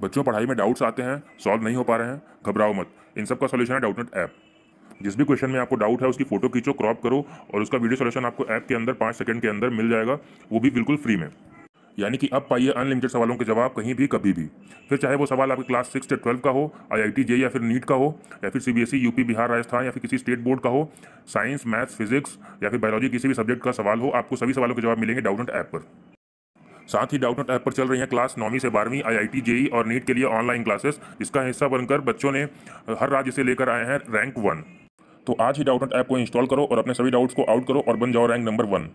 बच्चों पढ़ाई में डाउट्स आते हैं सॉल्व नहीं हो पा रहे हैं, घबराओ मत। इन सब का सोल्यूशन है डाउटनेट ऐप जिस भी क्वेश्चन में आपको डाउट है, उसकी फ़ोटो खींचो क्रॉप करो और उसका वीडियो सोल्यूशन आपको ऐप के अंदर पाँच सेकंड के अंदर मिल जाएगा, वो भी बिल्कुल फ्री में। यानी कि अब पाइए अनलिमिटेड सवालों के जवाब कहीं भी, कभी भी। फिर चाहे वो सवाल आपके क्लास सिक्स से ट्वेल्व का हो आई आई टी जे या फिर नीट का हो, या फिर सीबीएसई यूपी बिहार, राजस्थान या फिर किसी स्टेट बोर्ड का हो साइंस मैथ्स फिजिक्स या फिर बायोलॉजी किसी भी सब्जेक्ट का सवाल हो, आपको सभी सवालों के जवाब मिलेंगे डाउटनेट ऐप पर। साथ ही डाउटनेट ऐप पर चल रही है क्लास नौवीं से बारहवीं आई आई जेई और नीट के लिए ऑनलाइन क्लासेस इसका हिस्सा बनकर बच्चों ने हर राज्य से लेकर आए हैं रैंक वन तो आज ही डाउटनेट ऐप को इंस्टॉल करो और अपने सभी डाउट्स को आउट करो और बन जाओ रैंक नंबर वन